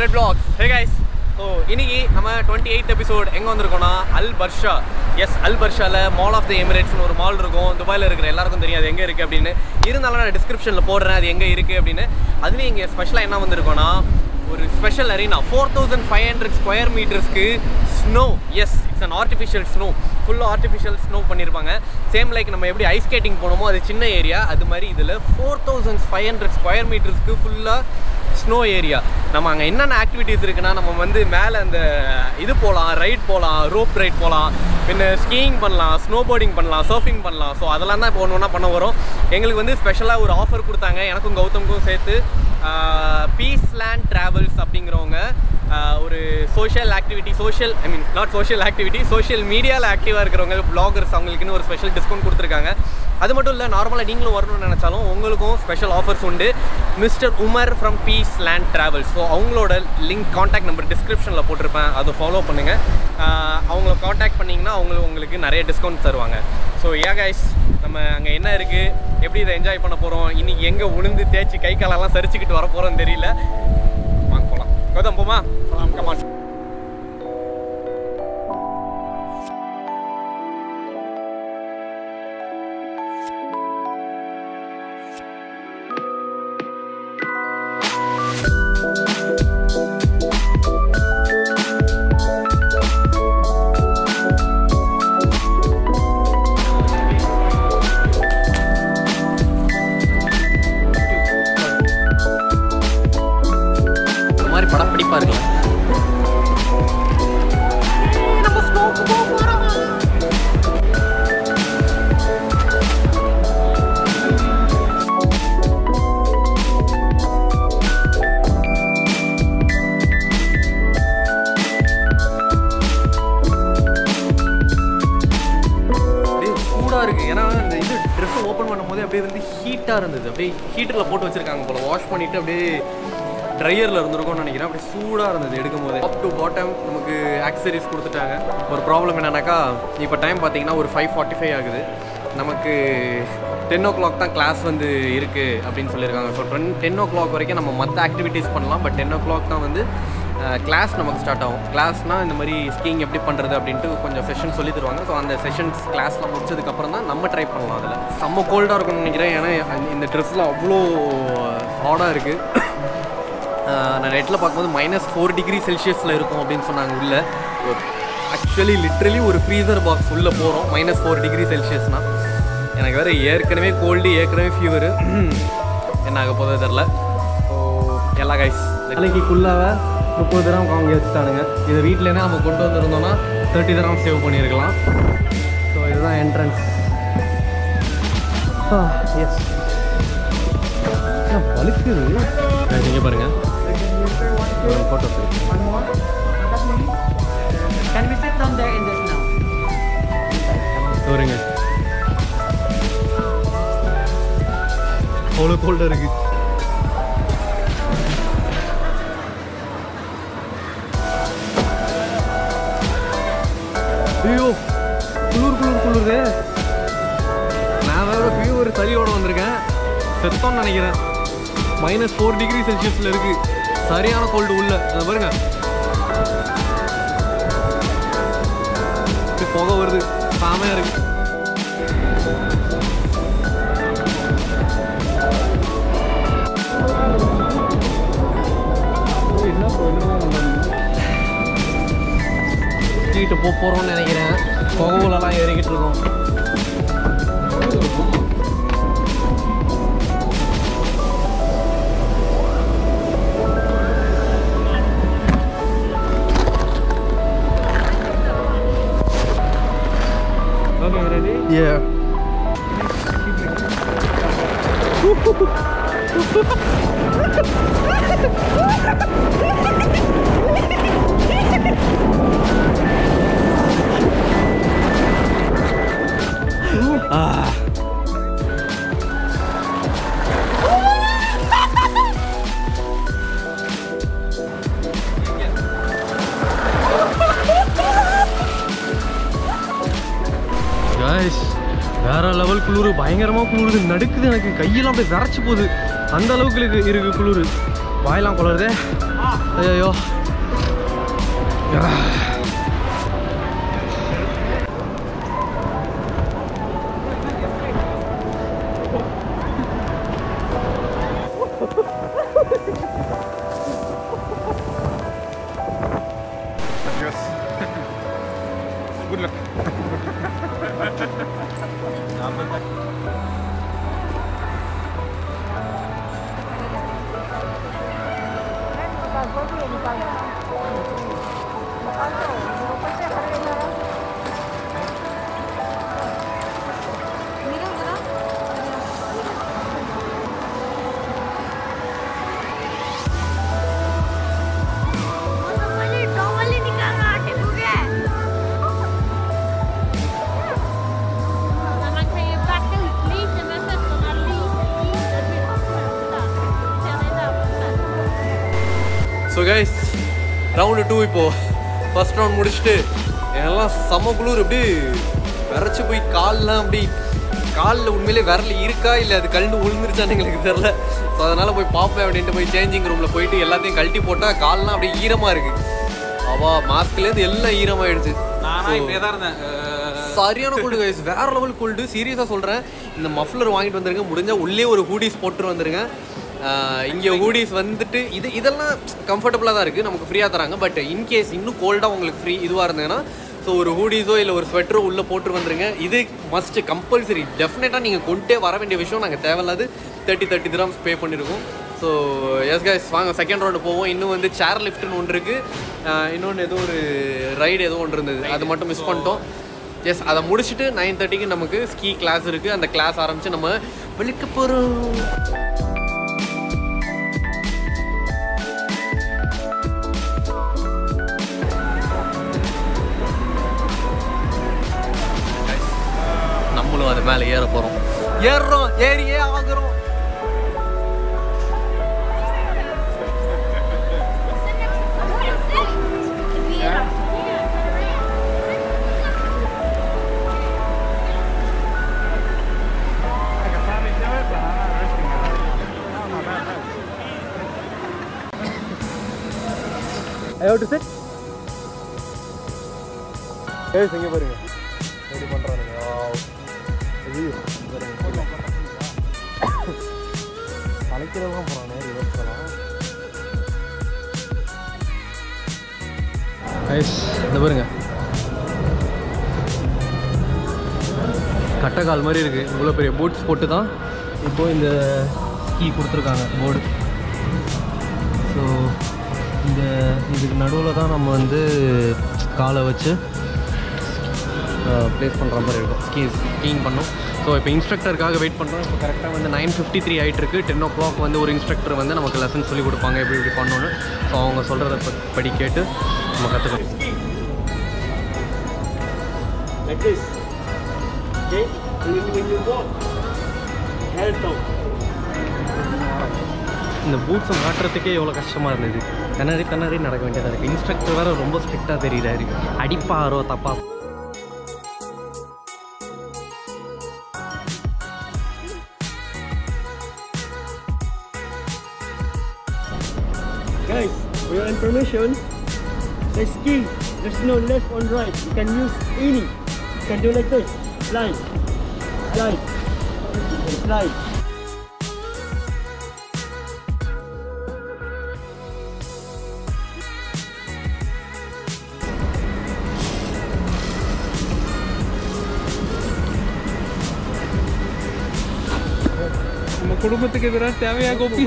Fred பிளாக்ஸ் hey guys so இன்னைக்கு நம்ம டுவெண்ட்டி எயித் எபிசோட் எங்கே வந்திருக்கோம்னா அல் பர்ஷா. எஸ் அல் பர்ஷாவில் மால் ஆஃப் த எமிரேட்ஸ்னு ஒரு மால் இருக்கும். துபாயில் இருக்கிற எல்லாருக்கும் தெரியும் அது எங்கே இருக்குது அப்படின்னு. இருந்தாலும் நான் டிஸ்கிரிப்ஷனில் போடுறேன் அது எங்கே இருக்குது அப்படின்னு. அதுலேயும் இங்கே ஸ்பெஷலாக என்ன வந்திருக்கோம்னா ஒரு special arena four thousand five hundred square மீட்டர்ஸ்க்கு snow yes it's an artificial snow ஃபுல்லாக ஆர்டிஃபிஷியல் ஸ்னோ பண்ணியிருப்பாங்க சேம் லைக் நம்ம எப்படி ஐஸ் ஸ்கேட்டிங் போனோமோ அது சின்ன ஏரியா அது மாதிரி இதில் four thousand five hundred square மீட்டர்ஸ்க்கு ஃபுல்லாக ஸ்னோ ஏரியா நம்ம அங்கே என்னென்ன ஆக்டிவிட்டீஸ் இருக்குன்னா நம்ம வந்து மேலே அந்த இது போகலாம் ரைட் போகலாம் ரோப் ரைட் போகலாம் பின்ன ஸ்கீயிங் பண்ணலாம் ஸ்னோ போர்டிங் பண்ணலாம் சர்ஃபிங் பண்ணலாம். ஸோ அதெல்லாம் தான் இப்போ ஒன்று ஒன்றா பண்ண வரும். எங்களுக்கு வந்து ஸ்பெஷலாக ஒரு ஆஃபர் கொடுத்தாங்க. எனக்கும் கௌதமுக்கும் சேர்த்து பீஸ் லேண்ட் ட்ராவல்ஸ் அப்படிங்கிறவங்க ஒரு social activity social I mean not social activity social மீடியாவில் ஆக்டிவாக இருக்கிறவங்க பிளாகர்ஸ் அவங்களுக்குன்னு ஒரு ஸ்பெஷல் டிஸ்கவுண்ட் கொடுத்துருக்காங்க. அது மட்டும் இல்லை நார்மலாக நீங்களும் வரணும்னு நினச்சாலும் உங்களுக்கும் ஸ்பெஷல் ஆஃபர்ஸ் உண்டு. Mister Umar from peace land travels so அவங்களோட லிங்க் காண்டாக்ட் நம்பர் டிஸ்கிரிப்ஷனில் போட்டிருப்பேன். அதை ஃபாலோ பண்ணுங்கள் அவங்கள காண்டாக்ட் பண்ணிங்கன்னா அவங்களுக்கு உங்களுக்கு நிறைய டிஸ்கவுண்ட் தருவாங்க. ஸோ ஏ கைஸ் நம்ம அங்கே என்ன இருக்குது எப்படி இதை என்ஜாய் பண்ண போகிறோம் இன்றைக்கி எங்கே உளுந்து தேய்ச்சி கை காலெல்லாம் சரிச்சுக்கிட்டு வர போகிறோன்னு தெரியல. வாங்க போகலாம் கௌதம் போமா கமான் லைட்டாக இருந்தது. அப்படியே ஹீட்டரில் போட்டு வச்சிருக்காங்க போல. வாஷ் பண்ணிவிட்டு அப்படியே ட்ரையரில் இருந்திருக்கும்னு நினைக்கிறேன். அப்படியே சூடாக இருந்தது எடுக்கும் போது. அப் டு பாட்டம் நமக்கு ஆக்சரிஸ் கொடுத்துட்டாங்க. ஒரு ப்ராப்ளம் என்னன்னாக்கா இப்போ டைம் பார்த்தீங்கன்னா ஒரு ஃபைவ் ஃபார்ட்டி ஃபைவ் ஆகுது. நமக்கு டென் ஓ கிளாக் தான் கிளாஸ் வந்து இருக்குது அப்படின்னு சொல்லியிருக்காங்க. So ten ten o'clock வரைக்கும் நம்ம மற்ற ஆக்டிவிட்டீஸ் பண்ணலாம். பட் டென் ஓ கிளாக் தான் வந்து கிளாஸ் நமக்கு ஸ்டார்ட் ஆகும். கிளாஸ்னால் இந்த மாதிரி ஸ்கீயிங் எப்படி பண்ணுறது அப்படின்ட்டு கொஞ்சம் செஷன் சொல்லி தருவாங்க. ஸோ அந்த செஷன்ஸ் கிளாஸ்லாம் முடிச்சதுக்கப்புறம் தான் நம்ம ட்ரை பண்ணலாம் அதில். செம்ம கோல்டாக இருக்கும்னு நினைக்கிறேன். ஏன்னா இந்த ட்ரெஸ்ஸில் அவ்வளோ ஹார்டாக இருக்குது நான் நெட்டில் பார்க்கும்போது மைனஸ் ஃபோர் டிகிரி செல்சியஸில் இருக்கும் அப்படின்னு சொன்னாங்க. உள்ள ஆக்சுவலி லிட்ரலி ஒரு ஃப்ரீசர் பாக்ஸ் உள்ளே போகிறோம் மைனஸ் ஃபோர் டிகிரி செல்சியஸ்னால் எனக்கு வேறு ஏற்கனவே கோல்டு ஏற்கனவே ஃபீவரு என்ன ஆக போதோ தெரில ஸோ எல்லா கைஸ் நாளைக்குள்ளாக முப்பது தரம் வாங்கி வச்சுட்டானுங்க. இதை வீட்டிலேனா நம்ம கொண்டு வந்திருந்தோம்னா தேர்ட்டி தரம் சேவ் பண்ணியிருக்கலாம் ஸோ இதுதான் என்ட்ரன்ஸ் எஸ் வலிக்குது? நீங்கள் பாருங்கள் ஒரு photo Can we sit down there in the snow? வருங்க அவ்வளோ கோல்டாக இருக்கு. ஐயோ குளிர் குளிர் குளிருது நான் வேற ஃபீவர் சரியோட வந்திருக்கேன். செத்தோன்னு நினைக்கிறேன். மைனஸ் ஃபோர் டிகிரி செல்சியஸில் இருக்குது சரியான கோல்டு உள்ள. அதை பாருங்க. புகை வருது. சாமையாக இருக்கு. ஸ்ட்ரீட்டு போக போகிறோம்னு நினைக்கிறேன் புகவுலலாம் ஏறிக்கிட்டு இருக்கோம் Okay, ready? Yeah. ah. Guys, வேற லெவல் குளிர் பயங்கரமா குளிருது நடுக்குது எனக்கு கையெல்லாம் அப்படியே விரைச்சு போகுது அந்த அளவுக்கு இருக்கு இருக்கு குளிர் வாயெல்லாம் குளருதே ஐயோ ரவுண்டு டூ இப்போ. ஃபர்ஸ்ட் ரவுண்ட் முடிச்சுட்டு எல்லாம் செம குளிர் அப்படி விரைச்சி போய் கால்லாம் அப்படி காலில் உண்மையிலே விரல் இருக்கா இல்லை அது கழண்டு விழுந்துருச்சான்னு எங்களுக்கு தெரில ஸோ அதனால் போய் பார்ப்பேன் அப்படின்ட்டு போய் சேஞ்சிங் ரூமில் போயிட்டு எல்லாத்தையும் கழட்டி போட்டால் கால்லாம் அப்படியே ஈரமாக இருக்குது அவா மாஸ்க்லேருந்து எல்லாம் ஈரமாயிடுச்சு. இப்படியே தான் இருந்தேன். சரியான கோல்டு கைஸ் வேற லெவல் கோல்டு சீரியஸாக சொல்கிறேன் இந்த மஃப்ளர் வாங்கிட்டு வந்துருங்க முடிஞ்சா உள்ளே ஒரு ஹூடிஸ் போட்டு வந்துருங்க. இங்கே ஹூடிஸ் வந்துட்டு இது இதெல்லாம் கம்ஃபர்டபுளாக தான் இருக்குது நமக்கு ஃப்ரீயாக தராங்க. பட் இன்கேஸ் இன்னும் கோல்டாக உங்களுக்கு ஃப்ரீ இதுவாக இருந்ததுன்னா ஸோ ஒரு ஹூடிஸோ இல்லை ஒரு ஸ்வெட்டரோ உள்ளே போட்டு வந்துருங்க. இது மஸ்ட் கம்பல்சரி டெஃபினட்டாக நீங்கள் கொண்டே வர வேண்டிய விஷயம் நாங்கள் தேவையில்லாது. தேர்ட்டி தேர்ட்டி திராம்ஸ் பே பண்ணியிருக்கோம் ஸோ எஸ் கைஸ் வாங்க செகண்ட் ரவுண்டு போவோம். இன்னும் வந்து சேர் லிஃப்ட்னு ஒன்று இருக்குது இன்னொன்று ஏதோ ஒரு ரைடு ஏதோ ஒன்று இருந்தது. அது மட்டும் மிஸ் பண்ணிட்டோம். எஸ் அதை முடிச்சுட்டு நைன் தேர்ட்டிக்கு நமக்கு ஸ்கீ கிளாஸ் இருக்குது அந்த கிளாஸ் ஆரம்பித்து நம்ம வெளிக்க போகிறோம் மேலே ஏற போகிறோம் ஏறுறோம் ஏறியே ஆகுறோம். ஐ ஹவ் டு சிட் ஏய் இங்கே பாருங்க எப்படி தலைக்கிறவங்க போகிறானே ரிவர்ஸ் ஐஸ் இந்த பாருங்க. கட்டைக்கால் மாதிரி இருக்குது இவ்வளோ பெரிய பூட்ஸ் போட்டு தான் இப்போது இந்த ஸ்கீ கொடுத்துருக்காங்க போர்டு ஸோ இந்த இதுக்கு நடுவில் தான் நம்ம வந்து காலை வச்சு ப்ளேஸ் பண்ணுற மாதிரி இருக்கும். ஸ்கீ ஸ்கீங் பண்ணோம். ஸோ இப்போ இன்ஸ்ட்ரக்டருக்காக வெயிட் பண்ணுறோம் இப்போ கரெக்டாக வந்து நைன் ஃபிஃப்டி த்ரீ ஆகிட்டு இருக்கு டென் ஓ கிளாக் வந்து ஒரு இன்ஸ்ட்ரக்டர் வந்து நமக்கு லெசன் சொல்லி கொடுப்பாங்க. எப்படி இப்படி பண்ணணும்னு. ஸோ அவங்க சொல்கிறத படி கேட்டு நம்ம கற்றுக்கணும் like this. Okay? And then when you walk, head down. இந்த பூட்ஸை மாட்டுறதுக்கே எவ்வளோ கஷ்டமாக இருந்தது. கண்ணாடி கண்ணாடி நடக்க வேண்டியதாக இருக்குது இன்ஸ்ட்ரக்டர் வேறு ரொம்ப ஸ்ட்ரிக்டாக தெரியுறாரு அடிப்பாரோ தப்பா for your information, the ski, there's no left or right. You can use any. You can do like this. Slide. Slide. Slide. நம்ம குடும்பத்துக்கு இதெல்லாம் தேவையா Gopi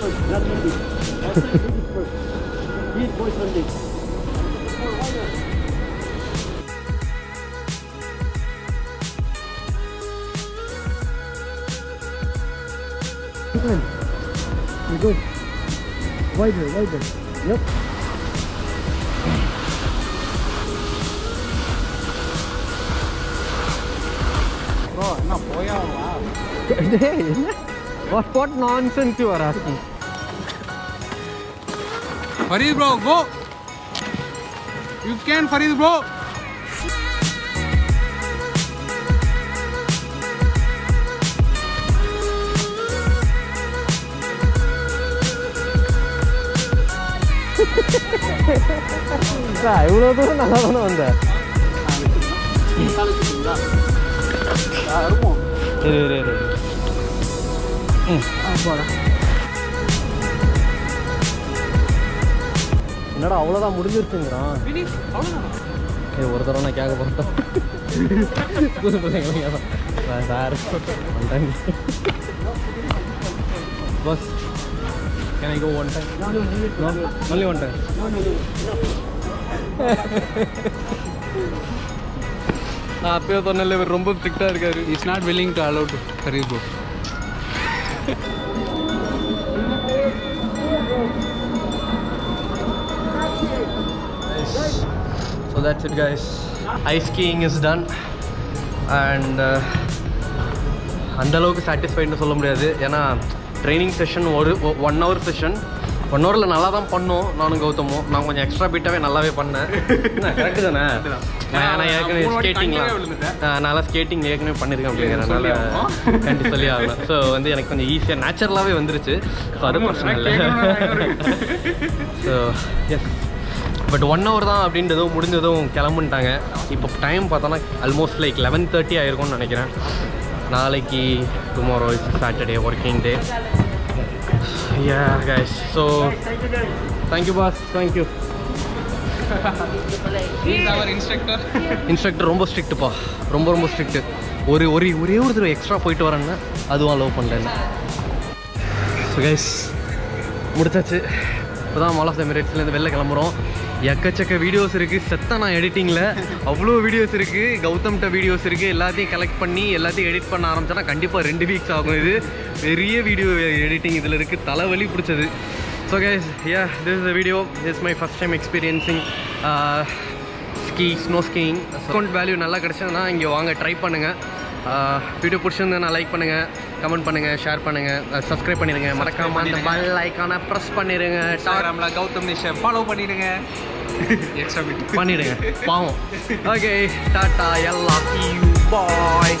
Good. You're good. Wider, wider. Yep. Rồi, nó bối không ạ? Cởi đế vậy. What, what nonsense you are asking? Farid bro, go! You can Farid bro! இவ்வளோ தூரம் நல்லா தானே வந்தேன் சரி சரி சரி ம். என்னடா அவ்வளோதான் முடிஞ்சிருச்சுங்கிறான். ஏய் ஒரு தடவை நான் கேட்க போகிறேன் புது பிள்ளைங்க சார். வந்துட்டாங்க bus can I go one time only one time நான் அப்பயே சொன்னல இவர் ரொம்ப ஸ்ட்ரிக்டாக இருக்காரு. He's not willing to allow to Farid that's it guys. Ice skiing is done. And uh, அந்த அளவுக்கு சாட்டிஸ்ஃபைடுன்னு சொல்ல முடியாது. ஏன்னா ட்ரைனிங் செஷன் ஒரு ஒன் ஹவர் செஷன் ஒன் ஹவரில் நல்லா தான் பண்ணோம் நானும் கௌதமும். நான் கொஞ்சம் எக்ஸ்ட்ரா பிட்டாவே நல்லாவே பண்ணேன். கரெக்டு தானே? நான் ஏற்கனவே ஸ்கேட்டிங்லாம். நல்லா ஸ்கேட்டிங் ஏற்கனவே பண்ணியிருக்கேன் அப்படிங்கிறனால. கண்டி சொல்லி ஆகணும் ஸோ வந்து எனக்கு கொஞ்சம் ஈஸியாக நேச்சுரலாகவே வந்துருச்சு. ஸோ அது பிரச்சனை இல்லை. So yes but one hour தான் அப்படின்றதும் முடிஞ்சதும் கிளம்புன்ட்டாங்க. இப்போ டைம் பார்த்தோன்னா ஆல்மோஸ்ட் லைக் லெவன் தேர்ட்டி ஆயிருக்கும்னு நினைக்கிறேன். நாளைக்கு tomorrow is Saturday working day yeah guys so thank you boss thank you. Instructor ரொம்ப ஸ்ட்ரிக்ட்டுப்பா ரொம்ப ரொம்ப ஸ்ட்ரிக்ட்டு ஒரு ஒரு ஒரே ஒரு தடவை எக்ஸ்ட்ரா போயிட்டு வரேன்னா அதுவும் அலோவ் பண்ணல ஸோ கைஸ் முடிச்சாச்சு. இப்போ தான் மால் ஆஃப் த வெளில கிளம்புறோம். எக்கச்சக்க வீடியோஸ் இருக்குது செத்த நான் எடிட்டிங்கில் அவ்வளோ வீடியோஸ் இருக்குது கௌதம்கிட்ட வீடியோஸ் இருக்குது எல்லாத்தையும் கலெக்ட் பண்ணி எல்லாத்தையும் எடிட் பண்ண ஆரம்பிச்சோன்னா கண்டிப்பாக ரெண்டு வீக்ஸ் ஆகும் இது. பெரிய வீடியோ எடிட்டிங் இதில் இருக்குது தலைவலி பிடிச்சது. So guys yeah this is video is my first time experiencing ski snow skiing account value நல்லா கிடச்சதுன்னா இங்கே வாங்க ட்ரை பண்ணுங்கள் வீடியோ பிடிச்சிருந்தா லைக் பண்ணுங்கள் கமெண்ட் பண்ணுங்கள் ஷேர் பண்ணுங்கள் சப்ஸ்கிரைப் பண்ணிடுங்க. மறக்காம அந்த பெல் ஐக்கானை ப்ரெஸ் பண்ணிடுங்க. Instagramல கௌதம் நிஷை ஃபாலோ பண்ணிடுங்க. பண்ணிடுங்க பாவம் ஓகே டாட்டா எல்லா பாய்